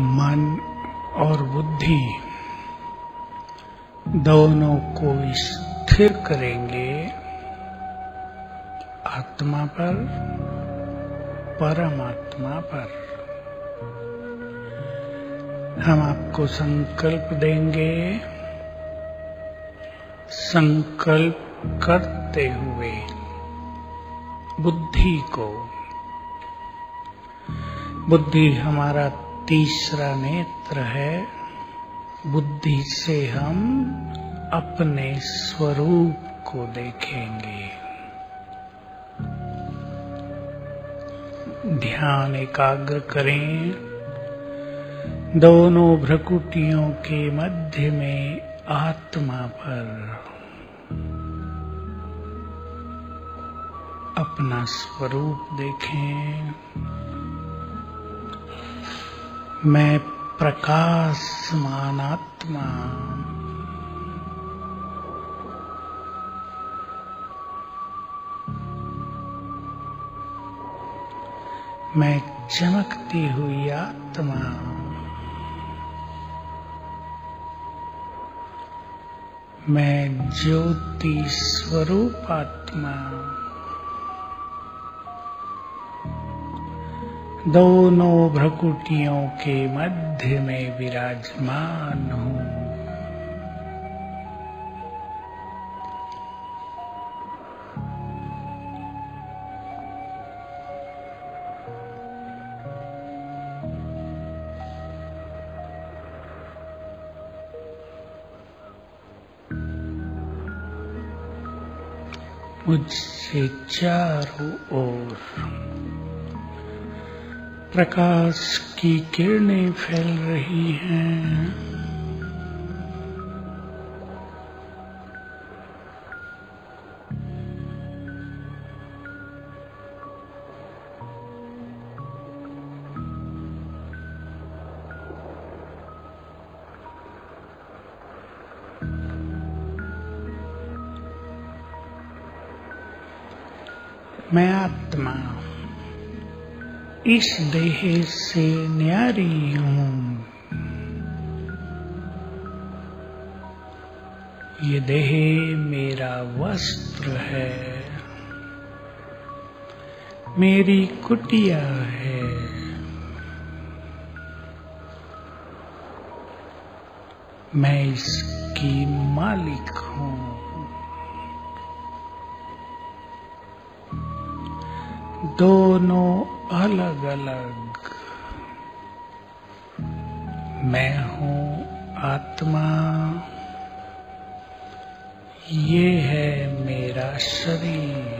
मन और बुद्धि दोनों को स्थिर करेंगे। आत्मा पर, परमात्मा पर। हम आपको संकल्प देंगे। संकल्प करते हुए बुद्धि को। बुद्धि हमारा तीसरा नेत्र है, बुद्धि से हम अपने स्वरूप को देखेंगे। ध्यान एकाग्र करें। दोनों भ्रकुटियों के मध्य में आत्मा पर अपना स्वरूप देखें। मैं प्रकाशमान आत्मा मैं चमकती हुई आत्मा। मैं ज्योति स्वरूप आत्मा। दोनों भ्रकुटियों के मध्य में विराजमान हूँ। मुझसे चारों ओर प्रकाश की किरणें फैल रही हैं। इस देह से न्यारी हूँ। ये देह मेरा वस्त्र है। मेरी कुटिया है। मैं इसकी मालिक हूँ। दोनों अलग अलग। मैं हूँ आत्मा। ये है मेरा शरीर।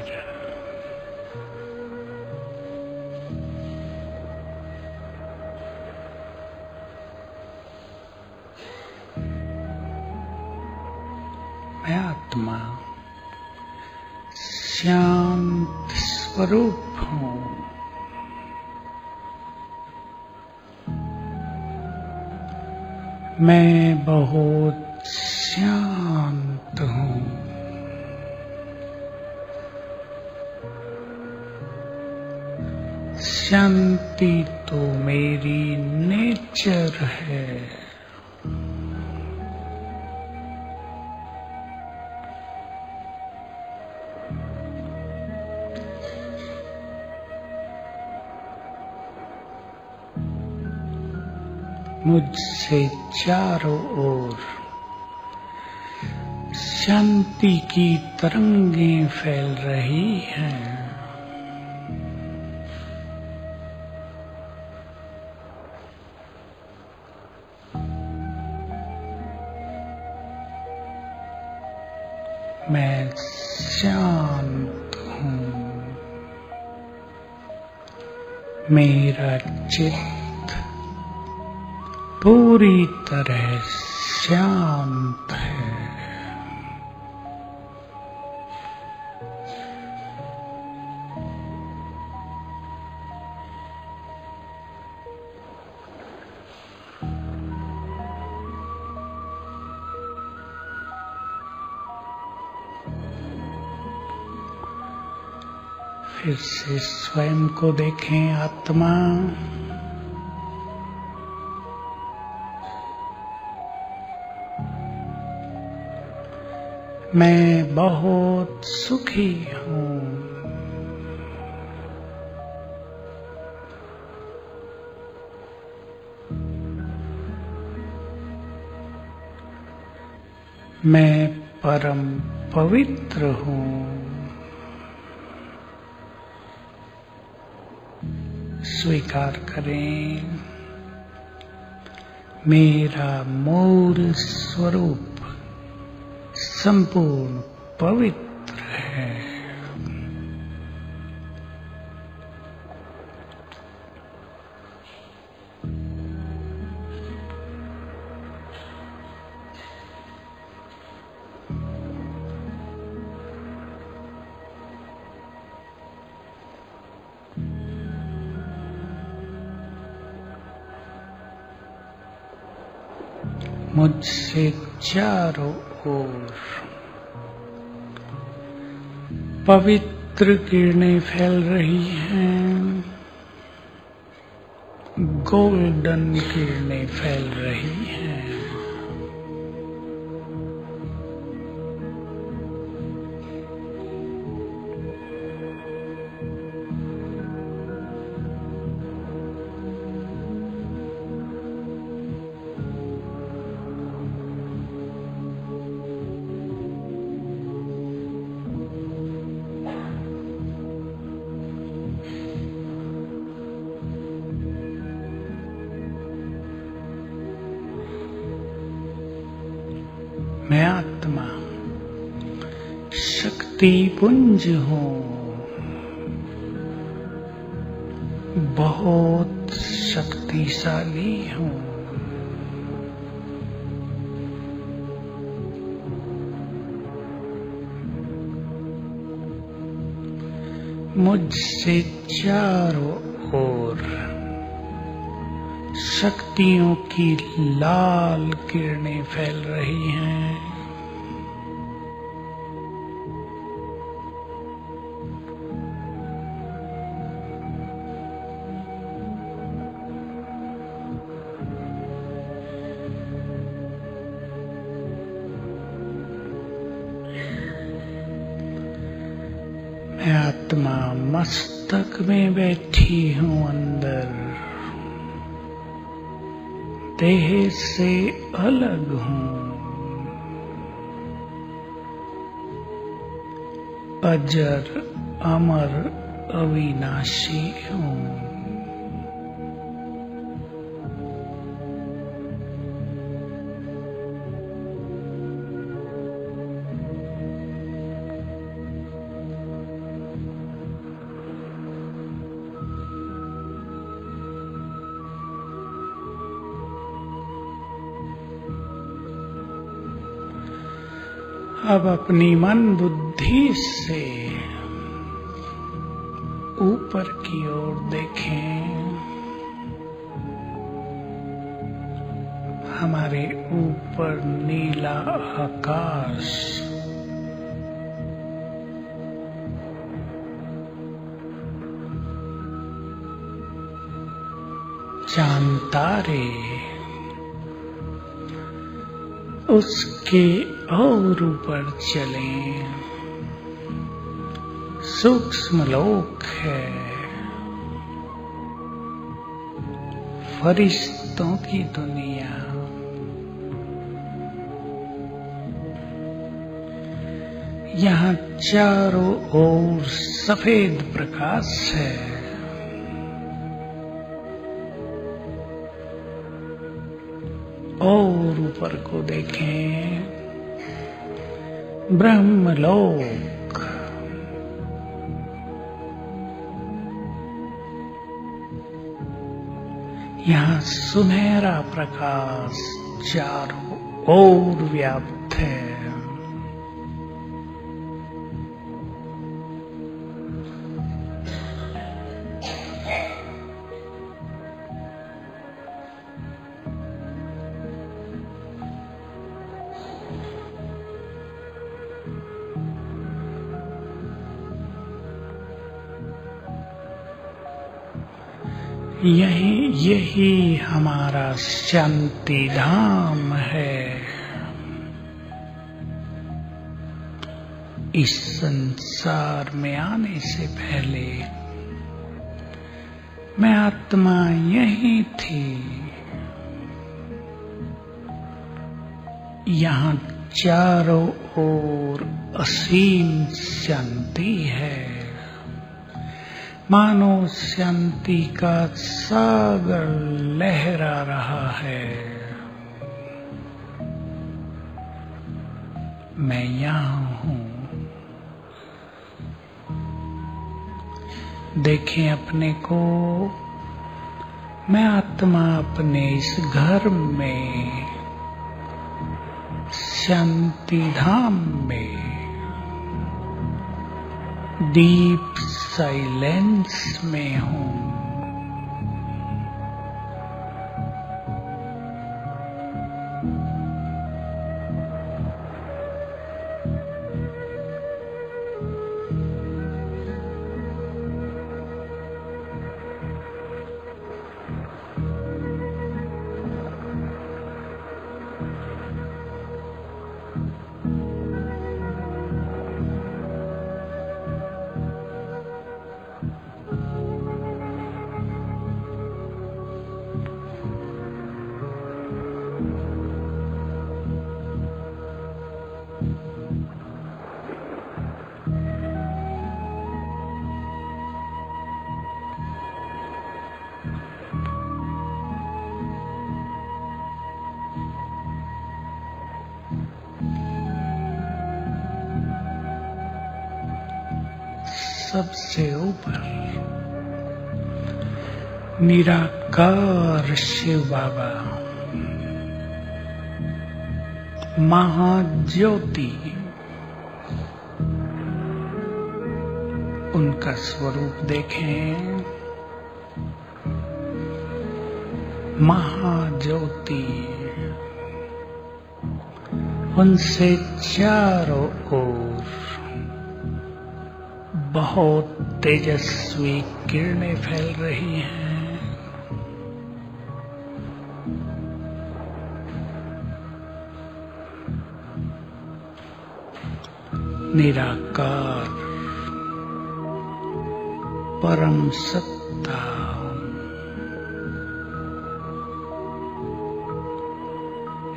मैं बहुत चारों ओर शांति की तरंगें फैल रही हैं। मैं शांत हूँ। मेरा चित्त पूरी तरह शांत है। फिर से स्वयं को देखें आत्मा। मैं बहुत सुखी हूँ। मैं परम पवित्र हूँ। स्वीकार करें। मेरा मूल स्वरूप संपूर्ण पवित्र है। मुझसे चारों ओर पवित्र किरणें फैल रही हैं। गोल्डन किरणें फैल रही पुंज हूँ। बहुत शक्तिशाली हूँ। मुझसे चारों ओर शक्तियों की लाल किरणें फैल रही हैं। मस्तक में बैठी हूँ अंदर। देह से अलग हूँ। अजर अमर अविनाशी हूँ। अब अपनी मन बुद्धि से ऊपर की ओर देखें। हमारे ऊपर नीला आकाश। चाँद तारे, उसके और ऊपर चलें। सूक्ष्म लोक है। फरिश्तों की दुनिया। यहाँ चारों ओर सफ़ेद प्रकाश है। और ऊपर को देखें। ब्रह्मलोक। यहाँ सुनहरा प्रकाश चारों ओर व्याप्त है। यही यही हमारा शांति धाम है। इस संसार में आने से पहले मैं आत्मा यही थी। यहाँ चारों ओर असीम शांति है। मानो शांति का सागर लहरा रहा है। मैं यहाँ हूँ। देखें अपने को। मैं आत्मा अपने इस घर में, शांति धाम में। डीप साइलेंस में हूँ। निराकार शिव बाबा। महाज्योति। उनका स्वरूप देखें। महाज्योति। उनसे चारों ओर बहुत तेजस्वी किरणें फैल रही हैं। निराकार। परम सत्ता।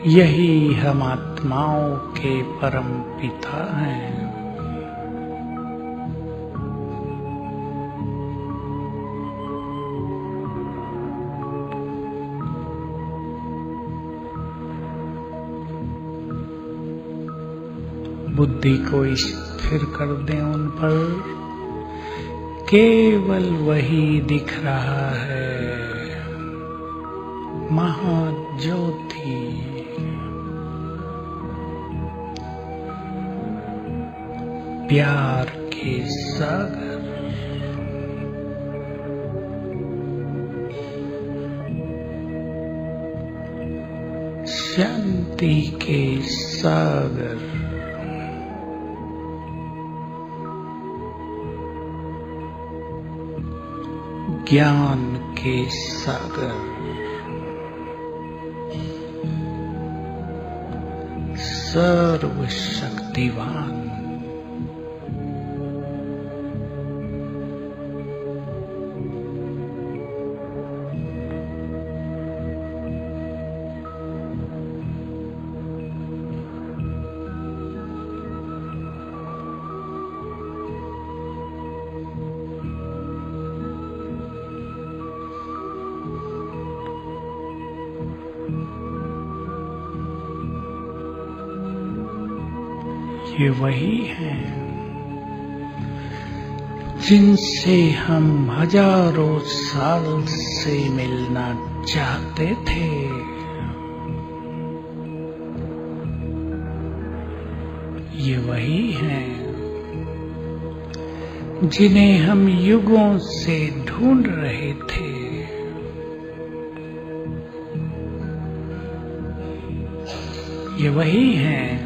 यही हम आत्माओं के परम पिता हैं। बुद्धि को स्थिर कर दें उन पर। केवल वही दिख रहा है। महाज्योति। प्यार के सागर। शांति के सागर। ज्ञान के सागर। सर्वशक्तिवान। वही है, जिनसे हम हज़ारों साल से मिलना चाहते थे। ये वही हैं, जिन्हें हम युगों से ढूंढ रहे थे। ये वही हैं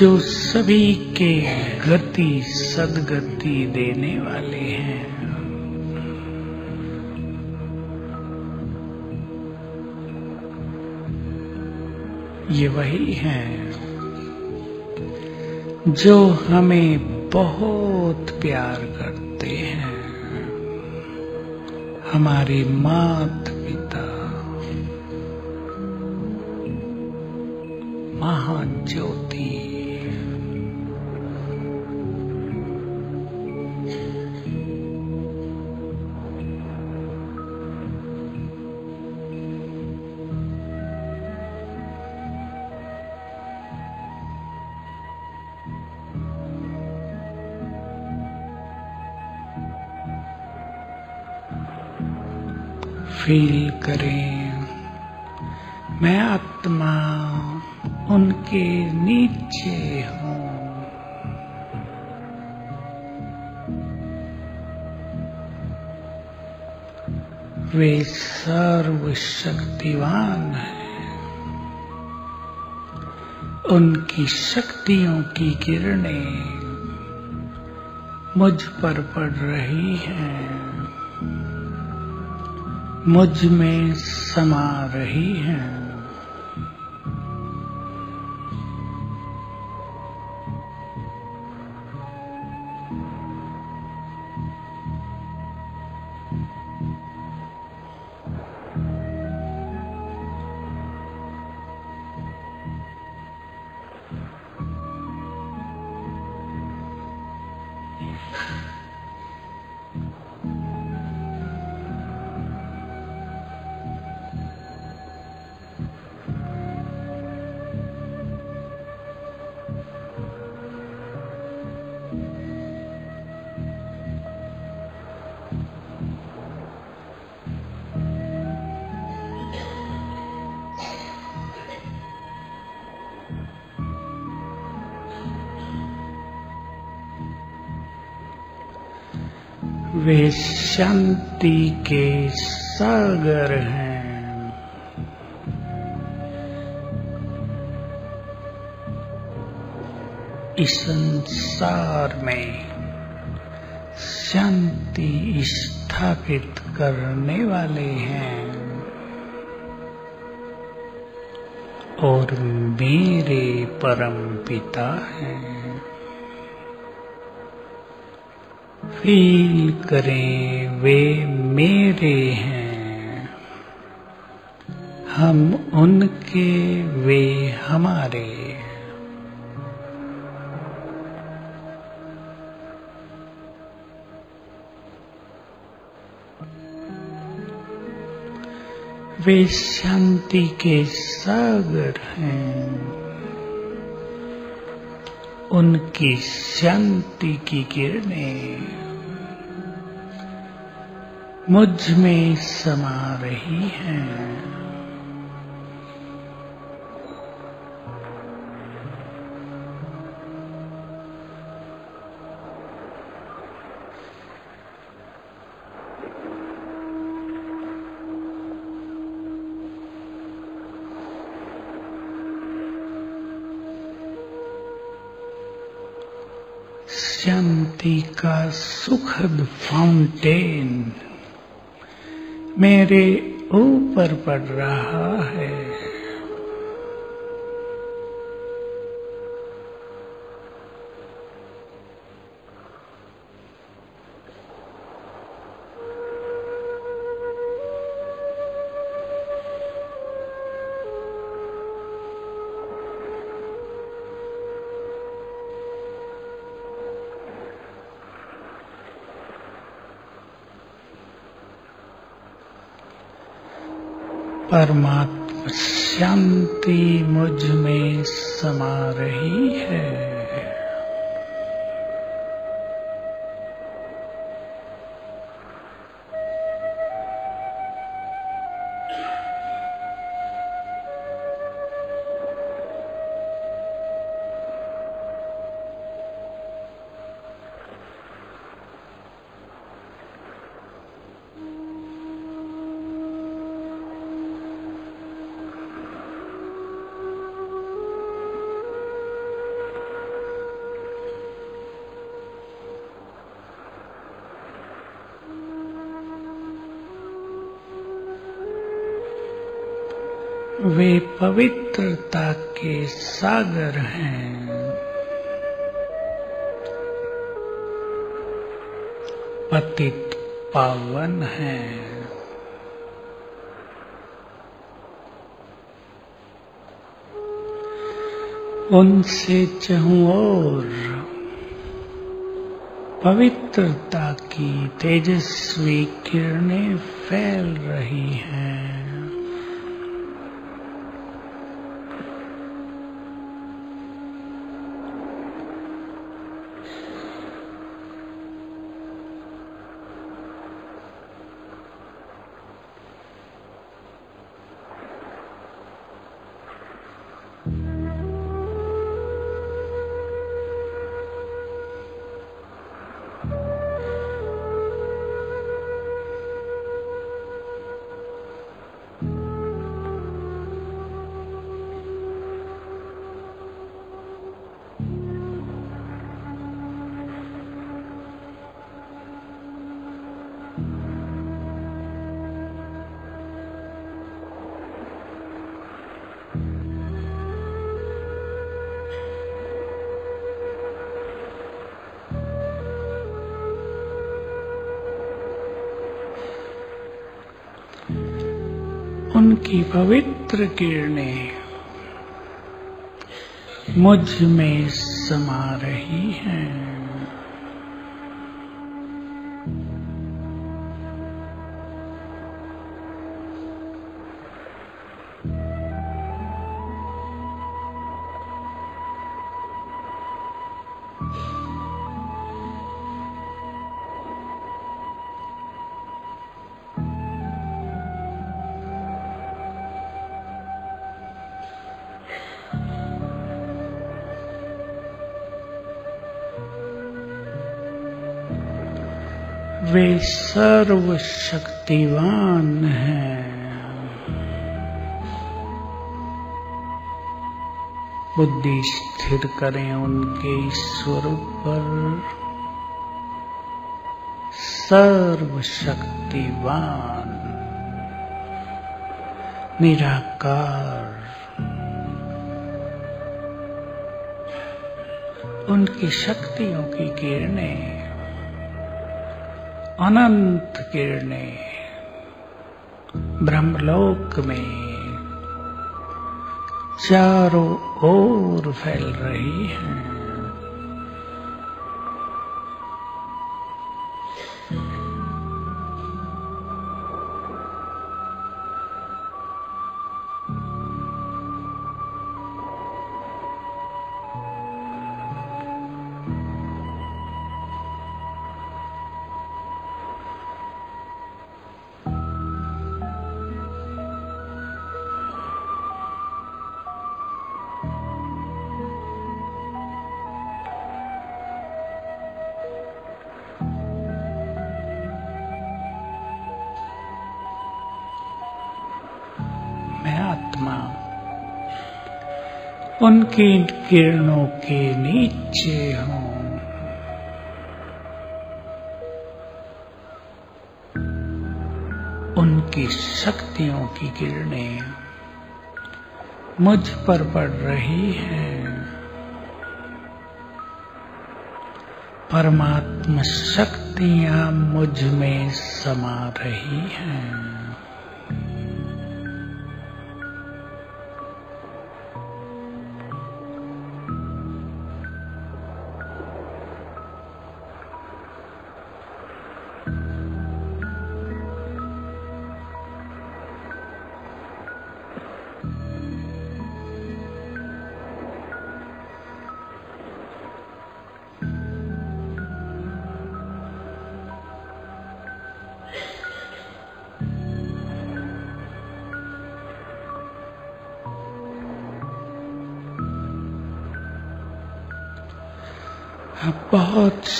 जो सभी के गति सदगति देने वाले हैं। ये वही हैं जो हमें बहुत प्यार करते हैं। हमारे मात फील करें। मैं आत्मा, उनके नीचे हूँ। वे सर्वशक्तिवान हैं। उनकी शक्तियों की किरणें मुझ पर पड़ रही हैं। मुझमें समा रही हैं। शांति के सागर हैं। इस संसार में शांति स्थापित करने वाले हैं। और मेरे परम पिता हैं। फील करें वे मेरे हैं। हम उनके वे हमारे वे शांति के सागर हैं। उनकी शांति की किरणें मुझमें समा रही हैं। शांति का सुखद फाउंटेन मेरे ऊपर पड़ रहा परमात्मा शांति मुझमें समा रही है। पवित्रता के सागर हैं। पतित पावन हैं। उनसे चहू और पवित्रता की तेजस्वी किरणें फैल रही हैं। पवित्र किरणें मुझमें समा रही हैं। सर्वशक्तिवान है। बुद्धि स्थिर करें उनके स्वरूप पर। सर्वशक्तिवान। निराकार। उनकी शक्तियों की किरणें अनंत किरणें ब्रह्मलोक में चारों ओर फैल रही हैं। उनकी किरणों के नीचे हूँ। उनकी शक्तियों की किरणें मुझ पर पड़ रही हैं। परमात्मा शक्तियाँ मुझमें समा रही हैं।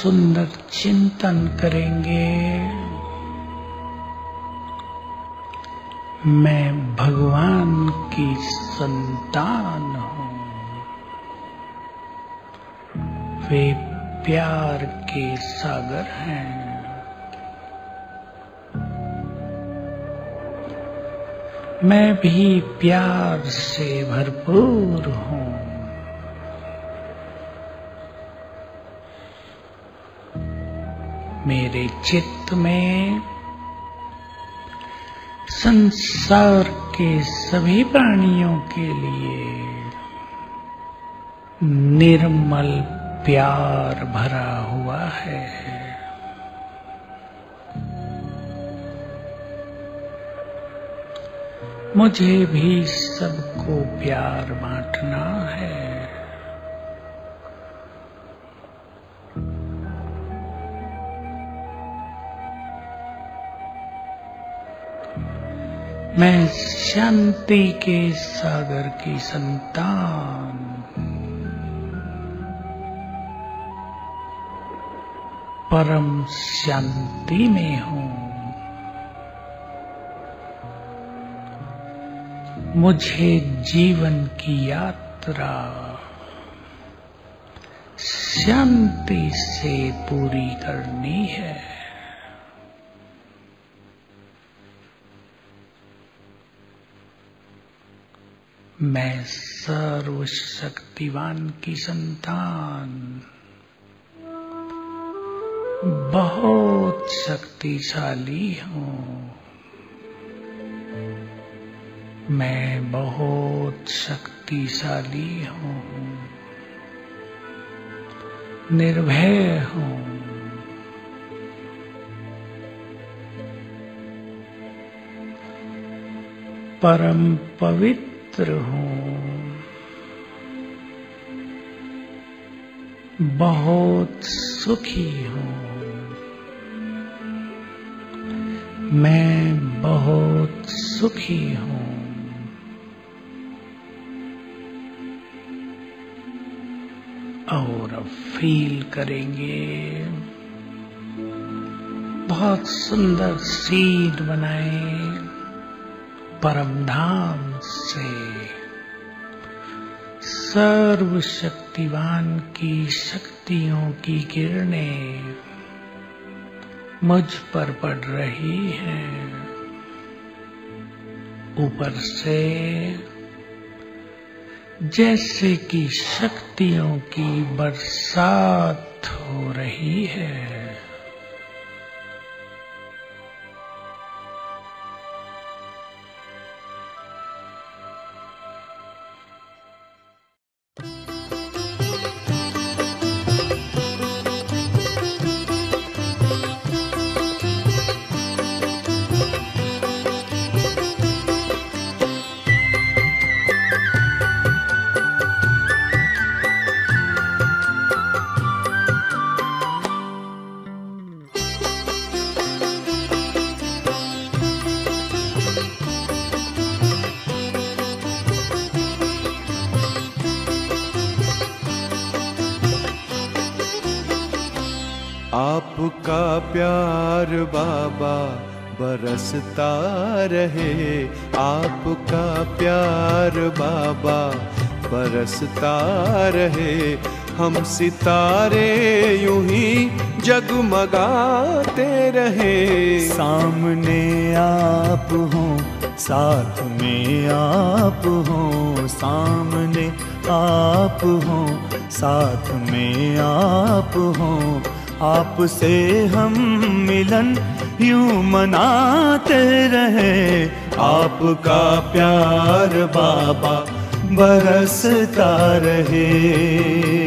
सुंदर चिंतन करेंगे। मैं भगवान की संतान हूँ। वे प्यार के सागर हैं। मैं भी प्यार से भरपूर हूँ। चित्त में संसार के सभी प्राणियों के लिए निर्मल प्यार भरा हुआ है। मुझे भी सबको प्यार बांटना है। मैं शांति के सागर की संतान परम शांति में हूँ। मुझे जीवन की यात्रा शांति से पूरी करनी है। मैं सर्वशक्तिवान की संतान। बहुत शक्तिशाली हूँ। मैं बहुत शक्तिशाली हूँ। निर्भय हूँ। परम पवित्र पवित्र हूँ बहुत सुखी हूँ। मैं बहुत सुखी हूँ। और अब फील करेंगे। बहुत सुंदर सीड बनाए। परम धाम। से सर्वशक्तिवान की शक्तियों की किरणें मुझ पर पड़ रही हैं। ऊपर से जैसे कि शक्तियों की बरसात हो रही है। प्यार बाबा बरसता रहे। आपका प्यार बाबा बरसता रहे। हम सितारे यूँ ही जगमगाते रहे। सामने आप हो, साथ में आप हो, सामने आप हो, साथ में आप हो। आपसे हम मिलन यूँ मनाते रहे। आपका प्यार बाबा बरसता रहे।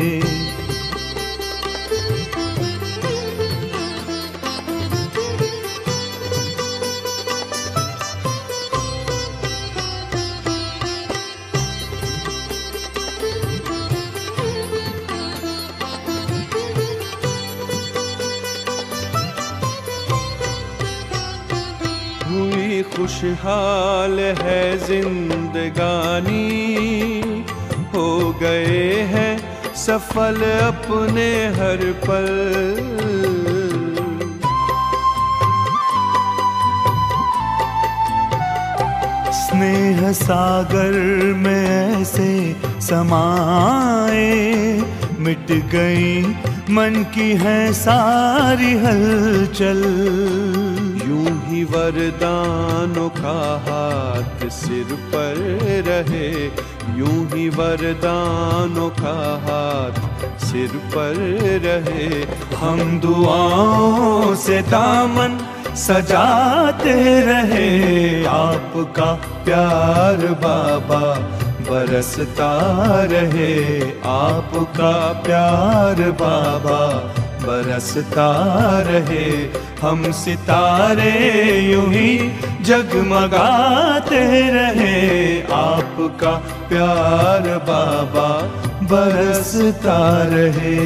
खुशहाल है जिंदगानी। हो गए हैं सफल अपने हर पल। स्नेह सागर में ऐसे समाए, मिट गई मन की है सारी हलचल। यूँ ही वरदानों का हाथ सिर पर रहे, यूँ ही वरदानों का हाथ सिर पर रहे। हम दुआओं से दामन सजाते रहे, आपका प्यार बाबा बरसता रहे। आपका प्यार बाबा बरसता रहे हम सितारे यूँ ही जगमगाते रहे। आपका प्यार बाबा बरसता रहे।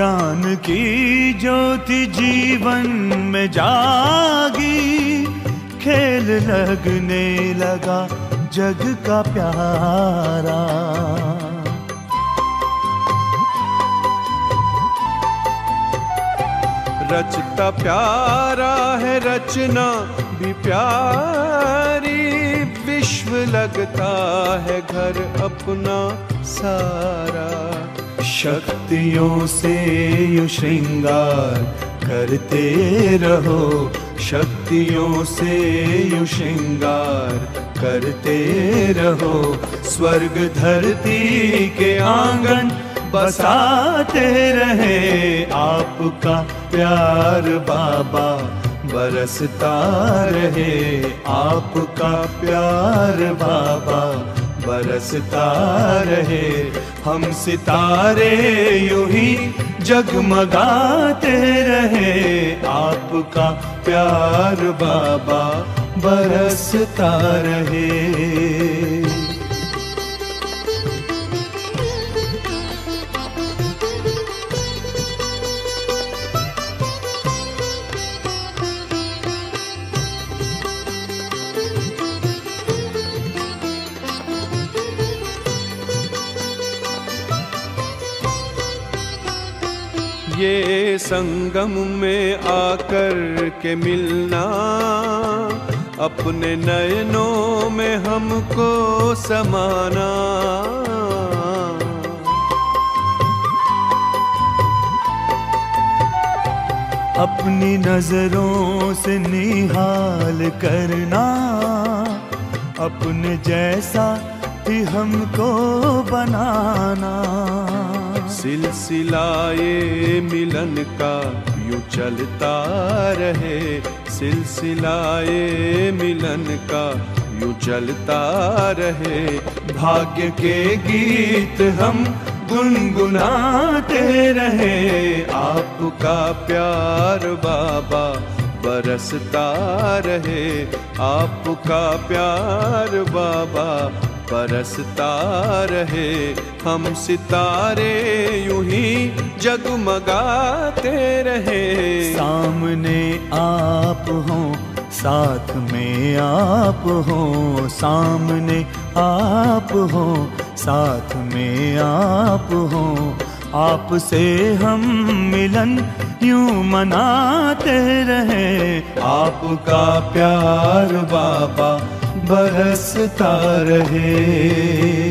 ज्ञान की ज्योति जीवन में जागी। खेल लगने लगा जग का प्यारा। रचता प्यारा है रचना भी प्यारी। विश्व लगता है घर अपना सारा। शक्तियों से यु श्रृंगार करते रहो। शक्तियों से यु श्रृंगार करते रहो। स्वर्ग धरती के आँगन बसाते रहे। आपका प्यार बाबा बरसता रहे। आपका प्यार बाबा बरसता रहे। हम सितारे यू ही जगमगाते रहे। आपका प्यार बाबा बरसता रहे। ये संगम में आकर के मिलना। अपने नयनों में हमको समाना। अपनी नज़रों से निहाल करना। अपने जैसा ही हमको बनाना। सिलसिलाए मिलन का यू चलता रहे। सिलसिलाए मिलन का यू चलता रहे। भाग्य के गीत हम गुनगुनाते रहे। आपका प्यार बाबा बरसता रहे। आपका प्यार बाबा बरसता रहे, हम सितारे यूँ ही जगमगाते रहे। सामने आप हो, साथ में आप हो, सामने आप हो, साथ में आप हो। आपसे हम मिलन यूँ मनाते रहे। आपका प्यार बाबा बरसता रहे।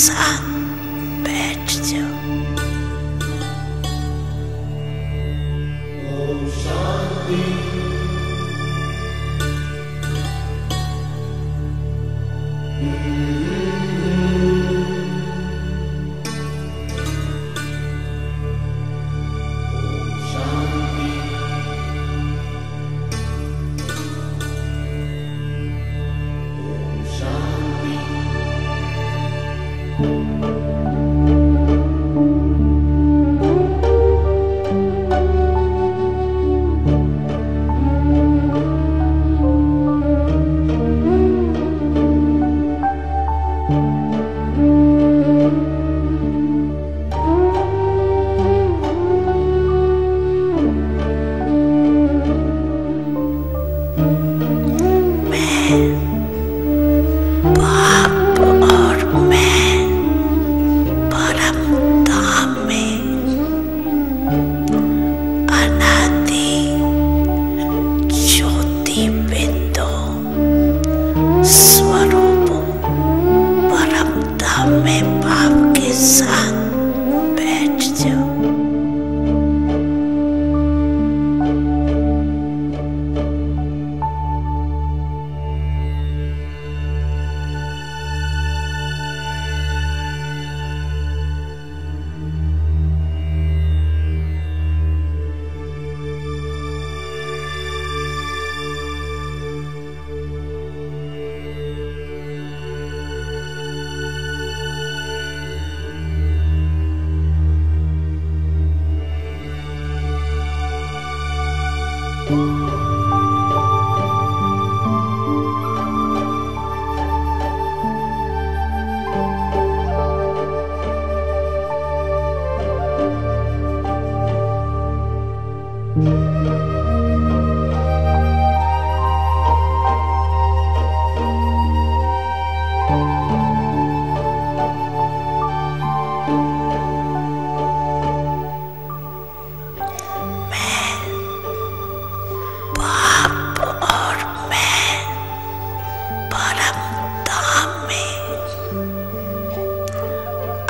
sun.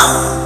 आत्माओं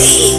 see.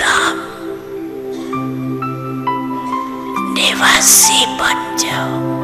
धाम निवासी बन जाओ।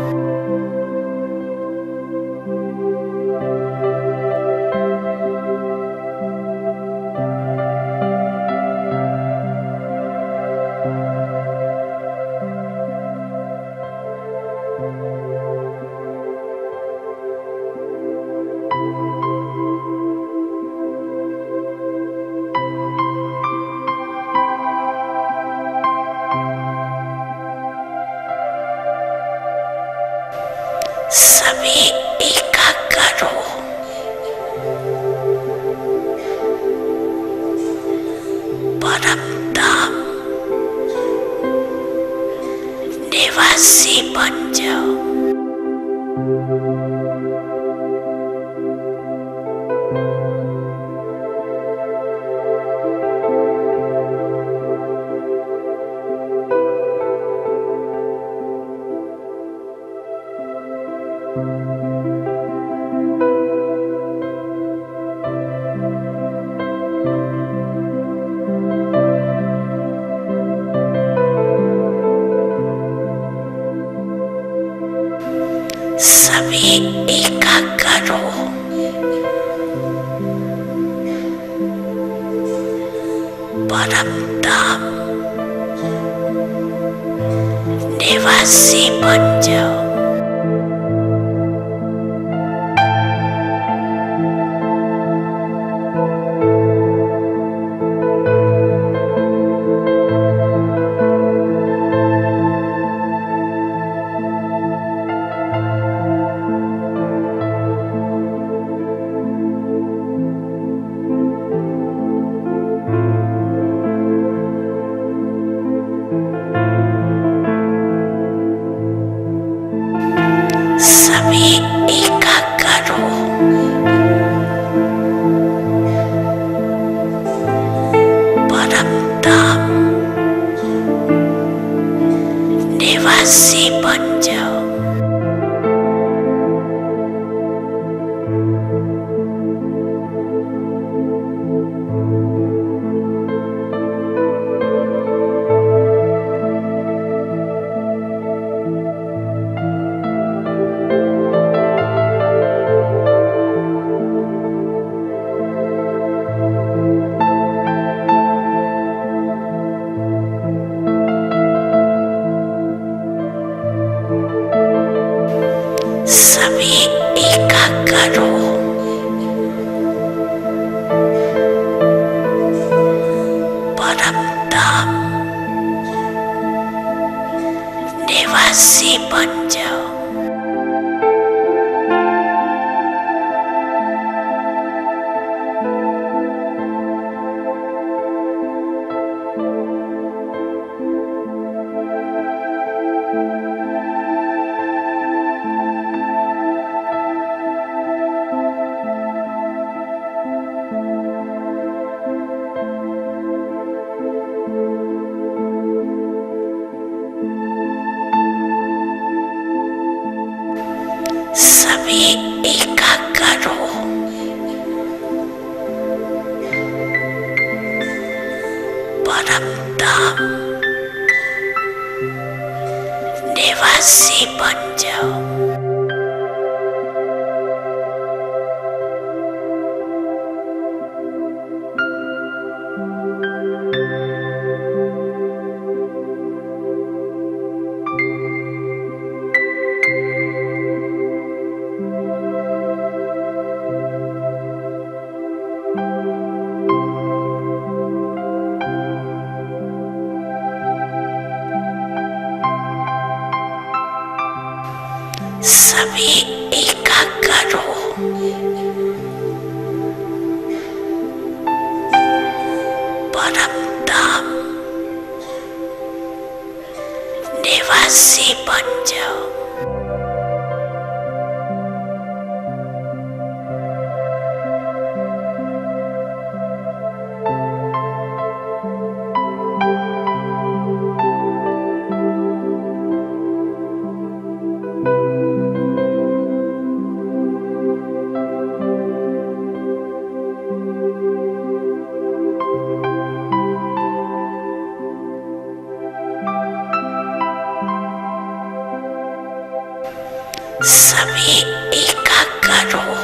सभी एकाग्र हो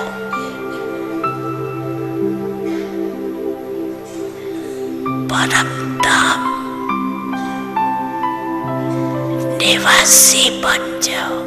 परम निवासी बन जाओ।